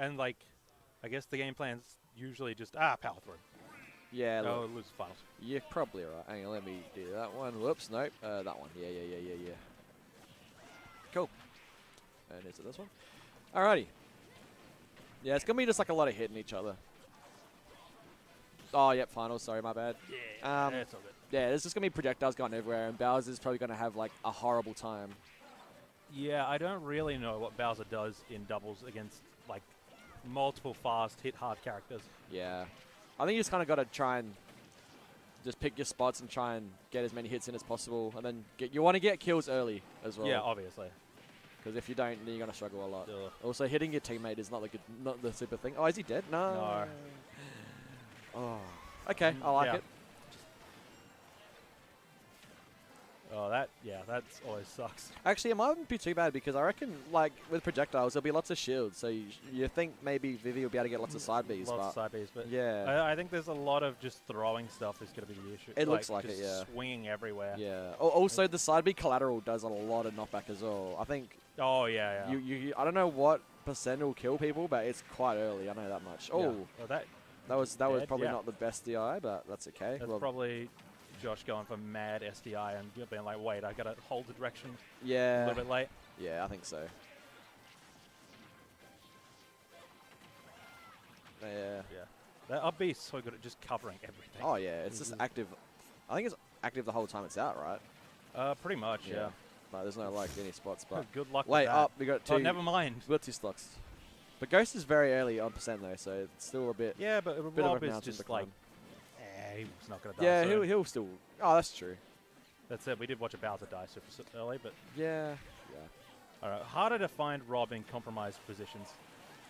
and like, I guess the game plan's usually just ah power through. Yeah, Oh, look, lose finals. you're probably right. Hang on, let me do that one. Whoops, nope. Uh, that one. Yeah, yeah, yeah, yeah, yeah. Cool. And is it this one? Alrighty. Yeah, it's gonna be just like a lot of hitting each other. Oh, yep, finals. Sorry, my bad. Yeah, Um, that's all good. Yeah, there's just gonna be projectiles going everywhere, and Bowser's probably gonna have like a horrible time. Yeah, I don't really know what Bowser does in doubles against multiple fast hit hard characters. Yeah. I think you just kind of got to try and just pick your spots and try and get as many hits in as possible, and then get you want to get kills early as well. yeah, obviously. Because if you don't, then you're gonna struggle a lot. Also, hitting your teammate is not the good, not the super thing. Oh, is he dead? No. No. Oh. Okay, I like Yeah. it. Oh, that yeah, that always sucks. Actually, it mightn't be too bad because I reckon, like with projectiles, there'll be lots of shields. So you, you think maybe Vivi will be able to get lots of side Bs, Lots but of side Bs, but yeah, I, I think there's a lot of just throwing stuff is going to be the issue. It looks like it, yeah. Swinging everywhere. yeah. Oh, also, the side B collateral does a lot of knockback as well. I think Oh yeah, yeah. you, you, I don't know what percent will kill people, but it's quite early. I know that much. Yeah. Oh, Oh, that that was that was probably yeah. not the best DI, but that's okay. that's Well, probably Josh going for mad SDI and being like, wait, I got to hold the direction Yeah. a little bit late. yeah, I think so. Yeah. Yeah. That up B is so good at just covering everything. Oh yeah, it's just Mhm. active. I think it's active the whole time it's out, right? Uh, pretty much, yeah. Like, there's no like any spots, but Good luck wait with that. up. We got two. Oh, never mind. We got two stocks. But Ghost is very early on percent though, so it's still a bit. Yeah, but bit Rob a is just like, eh, he's not going to die. Yeah, soon. he'll he'll still. Oh, that's true. That's it. We did watch a Bowser die super early, but Yeah. Yeah. all right, harder to find Rob in compromised positions.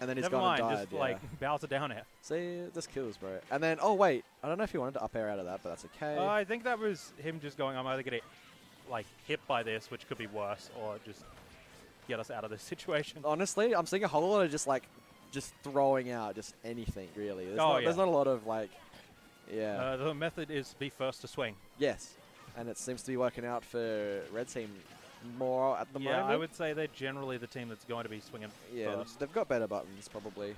And then he's Never gone mind, and died. just yeah. like Bowser down air. See, this kills, bro. And then, oh wait, I don't know if he wanted to up air out of that, but that's okay. Uh, I think that was him just going. I'm either to like hit by this, which could be worse, or just get us out of this situation. Honestly, I'm seeing a whole lot of just like, just throwing out just anything really. There's, Oh, not, there's not a lot of like, yeah, Uh, the method is be first to swing. yes, and it seems to be working out for red team more at the yeah, moment. Yeah, I would say they're generally the team that's going to be swinging yeah, first. they've got better buttons probably.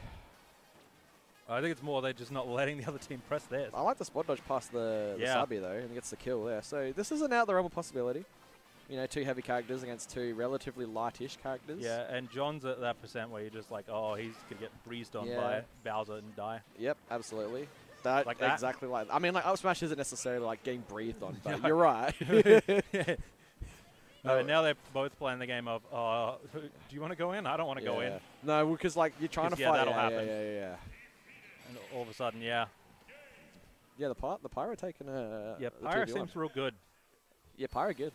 I think it's more they're just not letting the other team press theirs. I like the spot dodge past the, the Yeah. side B though, and gets the kill there. So this isn't out the realm of possibility. You know, two heavy characters against two relatively lightish characters. Yeah, and John's at that percent where you're just like, oh, he's gonna get breezed on Yeah. by Bowser and die. Yep, absolutely. That, Like that? exactly like. I mean, like up smash isn't necessarily like getting breathed on, but No. you're right. Uh, now they're both playing the game of, uh, do you want to go in? I don't want to go in. No, because like you're trying to yeah, fight. that'll yeah, happen. Yeah, yeah, yeah. And all of a sudden, yeah, Yeah, the Pyra, the Pyra taking a. yeah, the Pyra seems real good. Yeah, Pyra good.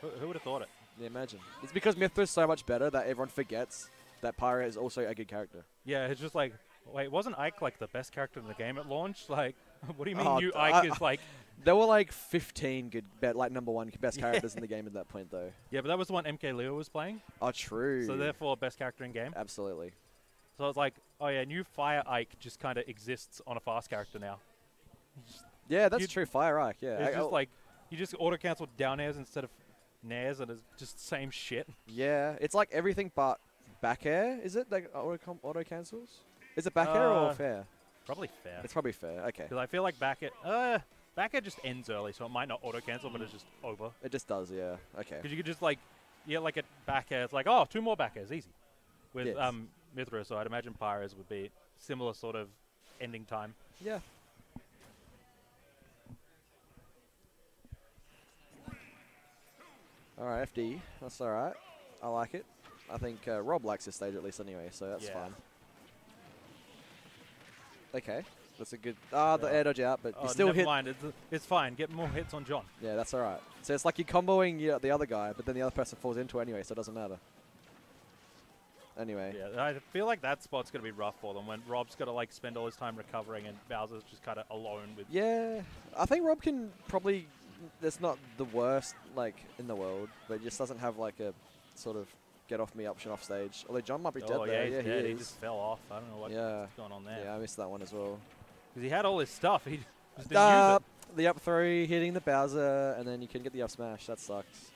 Who, who would have thought it? Yeah, imagine. It's because Mythra's so much better that everyone forgets that Pyra is also a good character. Yeah, it's just like, wait, wasn't Ike like the best character in the game at launch? Like, what do you mean Oh, you Ike I- is like? There were like 15 good, bet like number one best Yeah. characters in the game at that point, though. Yeah, but that was the one MK Leo was playing, Oh, true. so therefore best character in game. Absolutely. So it's like, oh yeah, new Fire Ike just kind of exists on a fast character now. Yeah, that's You- true. Fire Ike. Yeah. It's I- just oh, like you just auto cancel down airs instead of nairs, and it's just same shit. Yeah, it's like everything but back air. Is it like auto auto cancels? Is it back air or Uh, fair? Probably fair. It's probably fair. Okay. Because I feel like back it, uh, back it just ends early, so it might not auto cancel, but it's just over. It just does. Yeah. Okay. Because you could just like, yeah, like a back air. It's like, oh, two more back airs, easy. With Yes. um Mythra, so I'd imagine Pyra's would be similar sort of ending time. Yeah. All right, FD. That's all right. I like it. I think uh, Rob likes this stage at least anyway, so that's Yeah. fine. Okay, that's a good. Ah, the Yeah. air dodge out, but Oh, you still never hit. mind, it's, it's fine. Get more hits on John. Yeah, that's all right. So it's like you're comboing yeah, the other guy, but then the other person falls into it anyway, so it doesn't matter. Anyway. Yeah, I feel like that spot's gonna be rough for them when Rob's got to like spend all his time recovering and Bowser's just kind of alone with. Yeah, I think Rob can probably. That's not the worst like in the world, but just doesn't have like a sort of get off me option off stage. Although John might be dead oh there. yeah, he's yeah, dead. he He just fell off. I don't know what's yeah, going on there. yeah, I missed that one as well. Because he had all his stuff. He just didn't Uh, the up three hitting the Bowser, and then you can get the up smash. That sucks.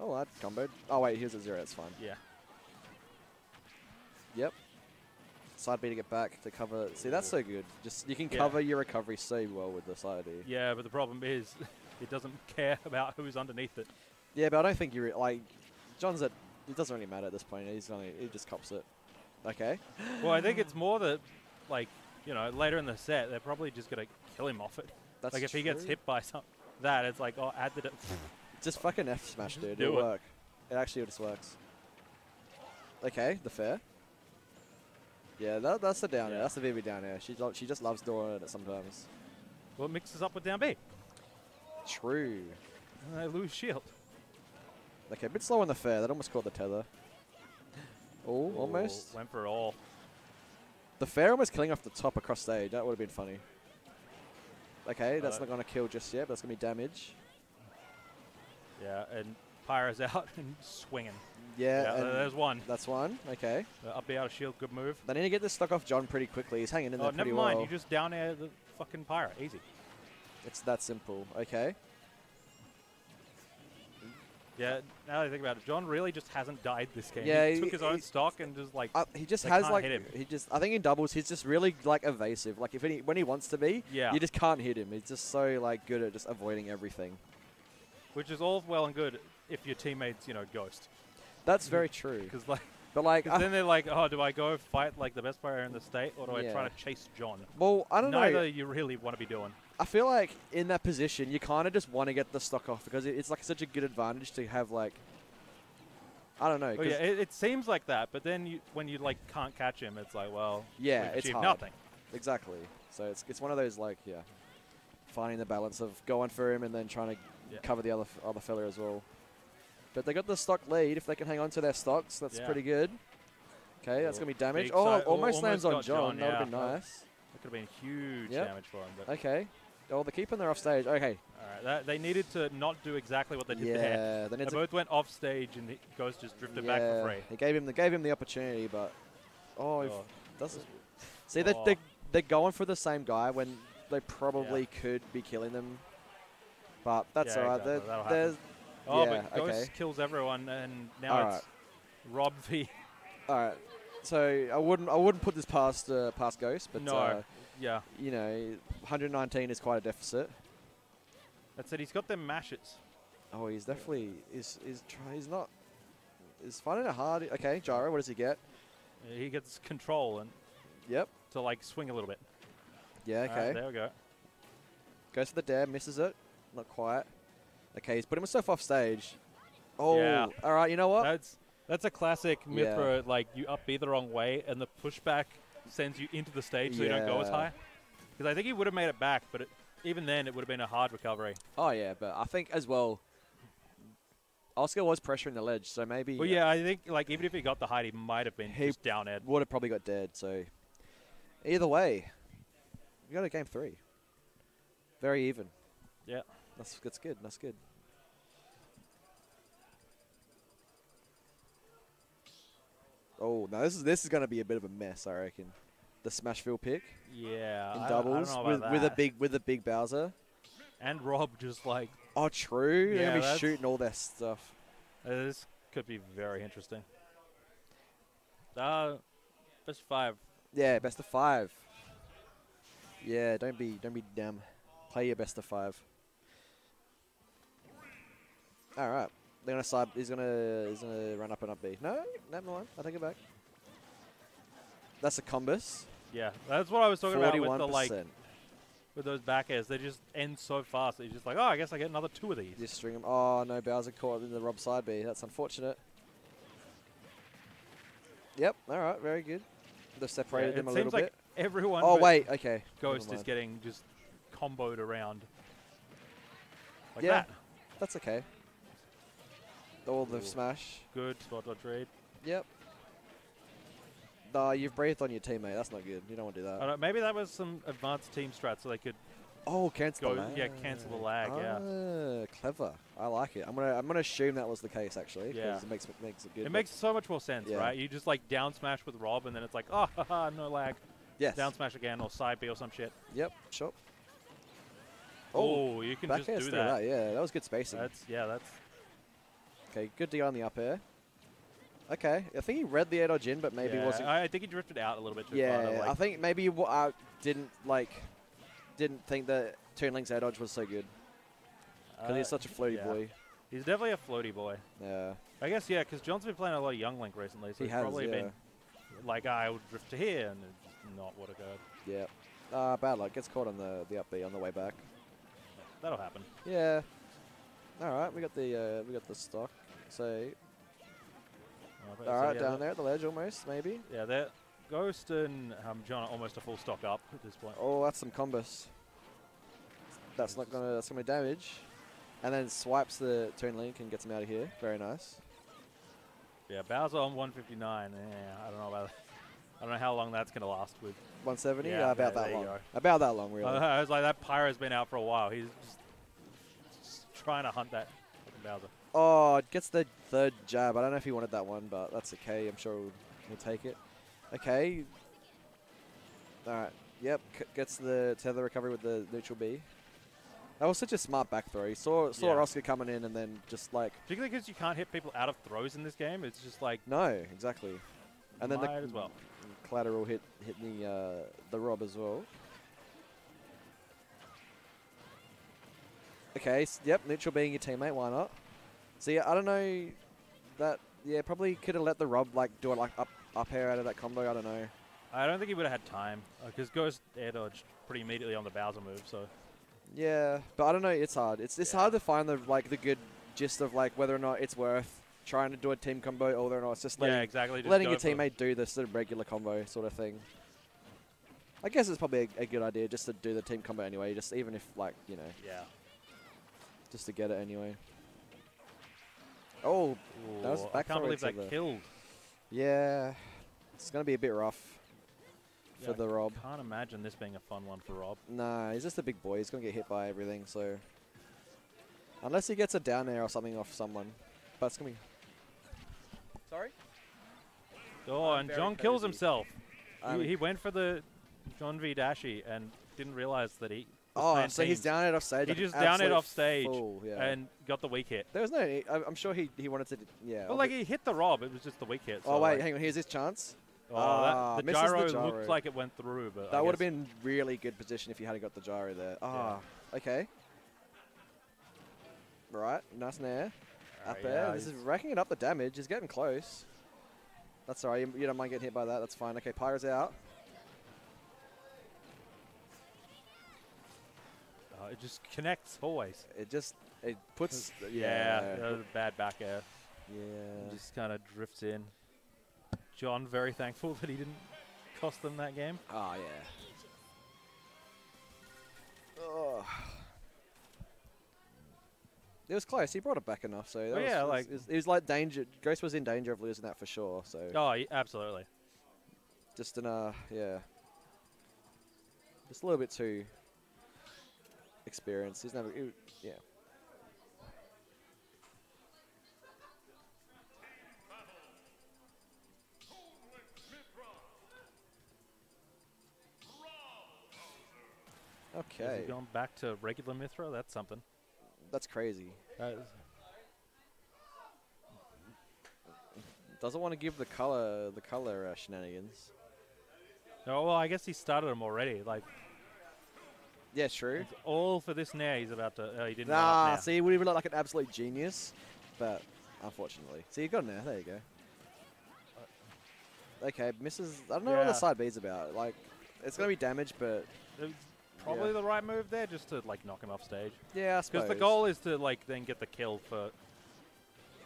Oh, that comboed. Oh wait, here's a zero. That's fine. Yeah. Yep. Side B to get back to cover. See, that's so good. Just you can Yeah. cover your recovery so well with the side B. Yeah, but the problem is, it doesn't care about who's underneath it. Yeah, but I don't think you like John's at. It doesn't really matter at this point. He's only he just cops it. Okay. Well, I think it's more that, like, you know, later in the set, they're probably just gonna kill him off it. That's like if he gets hit by some that, it's like, oh, add the. Just fucking F smash, dude. It'll it. work. It actually just works. Okay, the fair. Yeah, that, that's the down air. Yeah. That's the Vivi down air. She she just loves doing it sometimes. well, it mixes up with down B. True. And they lose shield. Okay, a bit slow on the fair. That almost caught the tether. Oh, almost. Went for it all. The fair almost killing off the top across stage. That would have been funny. Okay, that's Uh, not going to kill just yet, but that's going to be damage. Yeah, and Pyra's out and swinging. Yeah, Yeah, and there's one. that's one. Okay. Uh, up B out of shield, good move. They need to get this stuck off John pretty quickly. He's hanging in there Oh, pretty never mind. well. You just down air the fucking Pyra. Easy. It's that simple. Okay. Yeah, now that I think about it, John really just hasn't died this game. Yeah, he he- took his own stock and just like, Uh, he just has can't like hit him. he just I think in doubles he's just really like evasive. Like if any when he wants to be, yeah, you just can't hit him. He's just so like good at just avoiding everything. which is all well and good if your teammates, you know, ghost. That's very true. Because like, But like, I- then they're like, oh, do I go fight like the best player in the state, or do I try to chase John? well, I don't Neither know. you really want to be doing. I feel like in that position, you kind of just want to get the stock off because it's like such a good advantage to have like. I don't know. 'cause- yeah, it, it seems like that, but then you, when you like can't catch him, it's like, well, Yeah, it's hard. nothing. Exactly. So it's it's one of those like yeah, finding the balance of going for him and then trying to Yeah. cover the other other fella as well. But they got the stock lead. If they can hang on to their stocks, that's Yeah. pretty good. Okay, that's gonna be damage. Oh, side- al- almost lands on got John. That would have been nice. That could have been huge Yep. damage for him. But Okay. Oh, they're keeping their off stage. Okay. all right, that, they needed to not do exactly what they did there. Yeah. They They to. both went off stage, and the Ghost just drifted back for free. They gave him the gave him the opportunity, but oh, if Oh, doesn't. See, they Oh. they they're going for the same guy when they probably could be killing them. But that's Yeah, alright. exactly. There- There's Oh, Yeah, but Ghost okay. kills everyone, and now All it's Rob v. all right. So I wouldn't I wouldn't put this past uh, past Ghost, but No. uh, Yeah, you know, 119 is quite a deficit. that's it. He's got them mashes. Oh, he's definitely is is try, he's not is finding it hard. Okay, Gyro, what does he get? He gets control and Yep. to like swing a little bit. Yeah. All right, Okay. there we go. Goes for the dare, misses it. Not quite. Okay, he's putting himself off stage. Oh, Yeah. all right. You know what? That's that's a classic Yeah. Mythra. Like you up B the wrong way, and the pushback sends you into the stage, so you don't go as high. Because I think he would have made it back, but it, even then, it would have been a hard recovery. Oh yeah, but I think as well. Oscar was pressuring the ledge, so maybe Well, yeah, I think like even if he got the height, he might have been He just down Ed. would have probably got dead. So either way, we got a game three. Very even. Yeah. That's that's good. That's good. Oh now this is this is gonna be a bit of a mess, I reckon. The Smashville pick Yeah, in doubles with about with a big with a big Bowser. and Rob just like Oh, true. They're gonna be shooting all their stuff. uh, this could be very interesting. Uh, best five. Yeah, best of five. Yeah, don't be don't be dumb. Play your best of five. All right, they're gonna side. He's gonna he's gonna run up and up B. No, never mind. I take it back. That's a combus. Yeah, that's what I was talking about with the like with those back airs. They just end so fast. that You're just like, oh, I guess I get another two of these. Just string them. Oh no, Bowser caught in the Rob side B. That's unfortunate. Yep. All right. Very good. They've separated Yeah, them it a seems little like bit. everyone. Oh wait. Okay. Ghost is getting just comboed around. Like Yeah. that. That's okay. All the Ooh. smash. Good spot dodge read. Yep. Nah, you've breathed on your teammate. That's not good. You don't want to do that. know, maybe that was some advanced team strat, so they could. Oh, cancel the Go- lag. yeah, cancel the lag, yeah. Ah, clever. I like it. I'm gonna I'm gonna assume that was the case actually, Yeah. it makes it makes it good. It makes so much more sense, Yeah. right? You just like down smash with Rob, and then it's like, oh, haha, no lag. yes. Down smash again, or side B or some shit. Yep. Sure. Oh, you can just do still that. Yeah, that was good spacing. That's yeah, that's okay, good D on the up air. Okay, I think he read the air dodge in, but maybe yeah, wasn't. I, I think he drifted out a little bit too yeah, far. to, I think maybe he wa- uh, didn't like, didn't think that Toon Link's air dodge was so good because uh, he's such a floaty yeah. boy. He's definitely a floaty boy. Yeah, I guess yeah, because John's been playing a lot of Young Link recently, so he he's has. probably Yeah, been like, I would drift to here, and it's not what occurred. yeah. Uh, bad luck. Gets caught on the the up B on the way back. That'll happen. Yeah. All right, we got the uh, we got the stock. So Uh, but- so, yeah, down there at the ledge almost maybe. Yeah, that Ghost and um, John are almost a full stock up at this point. Oh, that's some combos. That's not gonna that's gonna be damage. And then swipes the Toon Link and gets him out of here. Very nice. Yeah, Bowser on 159. Yeah, I don't know about. I don't know how long that's gonna last with. 170? Yeah, about there- that there long. About that long, really. I was like, that Pyra's been out for a while. He's just, just trying to hunt that Bowser. Oh, it gets the third jab. I don't know if he wanted that one, but that's okay. I'm sure he'll, he'll take it. Okay. All right. Yep. C gets the tether recovery with the neutral B. That was such a smart back throw. He saw saw Yeah. Oscar coming in and then just like Particularly because you can't hit people out of throws in this game. It's just like no, exactly. And then the as well. collateral hit hit the uh, the rob as well. Okay, yep, neutral being your teammate, why not? See, I don't know that. Yeah, probably could have let the rob like do it like up up air out of that combo. I don't know. I don't think he would have had time uh, because Ghost air dodged pretty immediately on the Bowser move. So Yeah, but I don't know. It's hard. It's it's Yeah. hard to find the like the good gist of like whether or not it's worth trying to do a team combo or whether or not it's just yeah, exactly. Just letting your teammate do the sort of regular combo sort of thing. I guess it's probably a, a good idea just to do the team combo anyway, just even if like you know, Yeah. Just to get it anyway. Oh, That was Ooh, I back can't believe into that the- killed. yeah, it's gonna be a bit rough for Yeah, the Rob. I Can't imagine this being a fun one for Rob. Nah, he's just a big boy. He's gonna get hit by everything. So unless he gets a down air or something off someone, but it's gonna be. Sorry. Oh, I'm and very John kills himself. Um, he, he went for the John V Dashi and didn't realize that he. Oh, so he's down it off stage. He like just down it off stage fool, yeah. and got the weak hit. there was no. need- I'm sure he he wanted to. Yeah. Well, like he hit the Rob, it was just the weak hit. oh wait, like, hang on. Here's his chance. oh, Ah, that, the, misses the gyro gyro. looked like it went through, but That would have been really good position if you hadn't got the gyro there. Ah, okay. Right, nice nair. Up there. yeah, this is racking it up the damage. He's getting close. That's alright. You, you don't mind getting hit by that. That's fine. Okay, Pyra's out. Uh, it just connects always. It just it puts Yeah, yeah that was a bad back air. yeah. Just kind of drifts in. John very thankful that he didn't cost them that game. Oh yeah. Oh. It was close. He brought it back enough, so that yeah, was- like- it was, it was like danger. Grace was in danger of losing that for sure. So Oh, absolutely. just an uh, yeah, just a little bit too experienced. He's never, yeah. Is Okay, he going back to regular Mythra? That's something. that's crazy. That Doesn't want to give the color the color uh, shenanigans. oh, well, I guess he started them already. Like, Yeah, true. it's all for this now. he's about to. Oh, he didn't. Nah, now. see, he would even look like an absolute genius, but unfortunately. See, you got an air. There you go. Uh, okay, misses. I don't know what the side B's about. Like, it's gonna be damage, but It was probably Yeah. the right move there, just to like knock him off stage. yeah, I suppose. Because the goal is to like then get the kill for,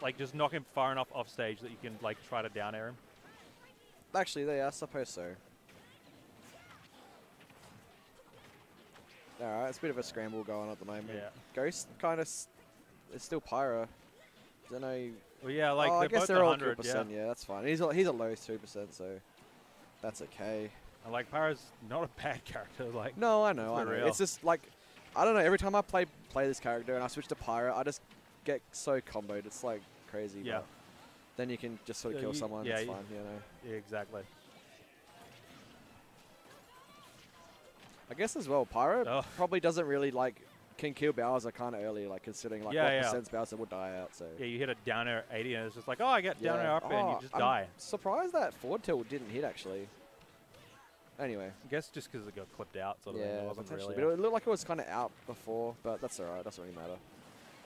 like just knock him far enough off stage that you can like try to down air him. Actually, yeah, I suppose so. All right, it's a bit of a scramble going on at the moment. Yeah. Ghost kind of s- is still Pyra. Don't know. Well, yeah, like oh, I guess they're all 100, two yeah. percent. Yeah, that's fine. He's a, he's at low two percent, so that's okay. And like Pyra's not a bad character. Like, No, I know, I know. real. It's just like I don't know. Every time I play play this character and I switch to Pyra, I just get so comboed. It's like crazy. Yeah. Then you can just sort of Yeah, kill you- someone. yeah, it's fine, you know. yeah, exactly. I guess as well, Pyra Oh. probably doesn't really like can kill Bowser kind of early, like considering like Yeah, what yeah. percent Bowser would die out. So Yeah, you hit a down air 80 and it's just like, oh, I get down Yeah. air up and Oh, you just I'm die. Surprised that forward tilt didn't hit actually. Anyway, I guess just because it got clipped out, sort of. thing. yeah, It wasn't really. but it looked like it was kind of out before, but that's alright. Doesn't really matter.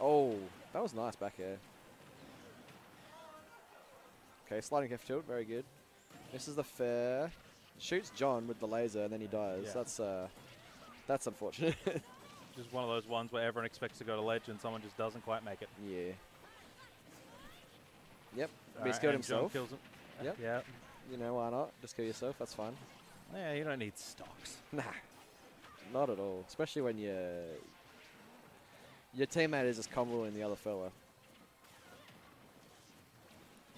Oh, that was nice back air. Okay, sliding F tilt, very good. This is the fair. Shoots John with the laser and then he dies. Yeah. That's uh, that's unfortunate. just one of those ones where everyone expects to go to legend, and someone just doesn't quite make it. yeah. Yep, Alright, he's killed and John himself. Kills him. Yep. Yeah. You know why not? Just kill yourself. That's fine. Yeah, you don't need stocks. Nah, not at all. Especially when your your teammate is just comboing the other fella.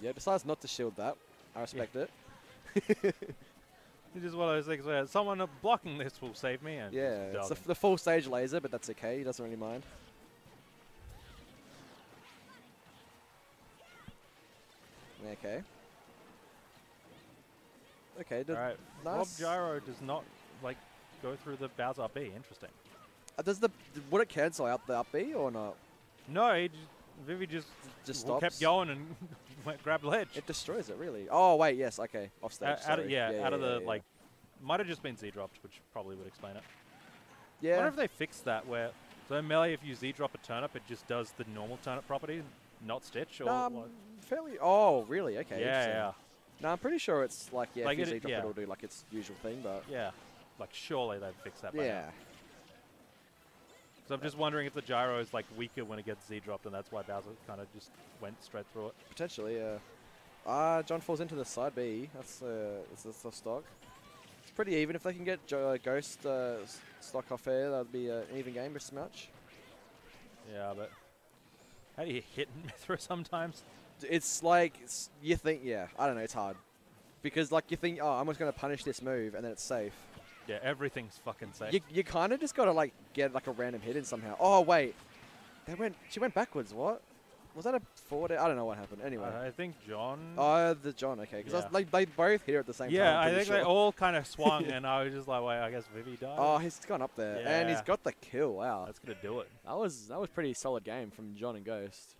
Yeah, decides not to shield that. I respect it. It's just one of those things where someone blocking this will save me. And Yeah, it's the, the full stage laser, but that's okay. He doesn't really mind. Okay. Okay. All right. Rob. Gyro does not like go through the Bowser up B. Interesting. uh, does the would it cancel out the up B or not? No, he just, Vivi just, Just kept going and went grab ledge. It destroys it really. Oh wait, yes, okay, off stage. Out of, sorry. yeah, out of the yeah. like, might have just been Z dropped, which probably would explain it. I Yeah. wonder if they fixed that where so melee if you Z drop a turnip, it just does the normal turnip property, not stitch or Um, what? fairly. Oh, really? Okay. yeah, yeah, No, I'm pretty sure it's like yeah, Like if you it- Z drop yeah. it'll do like its usual thing, but yeah. Like surely they've fixed that. by now. So I'm just wondering if the gyro is like weaker when it gets Z dropped, and that's why Bowser kind of just went straight through it. potentially. Yeah. Ah, John falls into the side B. That's uh, that's, the stock. It's pretty even. If they can get jo- uh, Ghost uh, stock off air, that'd be uh, an even game pretty much. Yeah, but how do you hit Mythra sometimes? It's like it's, you think. Yeah, I don't know. It's hard because like you think, oh, I'm just gonna punish this move, and then it's safe. Yeah, everything's fucking safe. You, you kind of just gotta like get like a random hit in somehow. Oh wait, they went. She went backwards. What? Was that a forward? I don't know what happened. Anyway. I think John. Oh, the John. Okay, because Yeah. like they both hit at the same time. yeah, I think sure. they all kind of swung, and I was just like, wait, I guess Vivi died. Oh, he's gone up there, and he's got the kill. Wow, that's gonna do it. that was that was pretty solid game from John and Ghost.